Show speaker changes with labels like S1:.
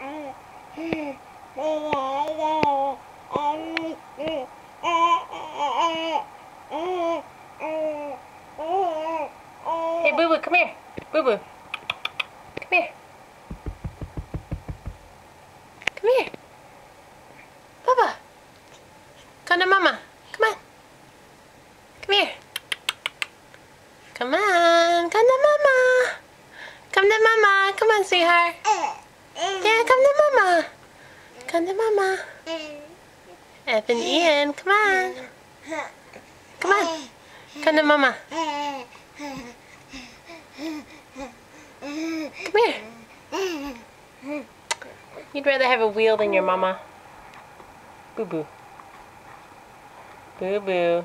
S1: Hey, Boo Boo, come here. Boo Boo. Come here. Come here. Papa. Come to Mama. Come on. Come here. Come on. Come to Mama. Come to Mama. Come on, sweetheart. Yeah, come to Mama. Come to Mama. F and Ian, come on. Come on. Come to Mama. Come here. You'd rather have a wheel than your mama. Boo boo. Boo boo.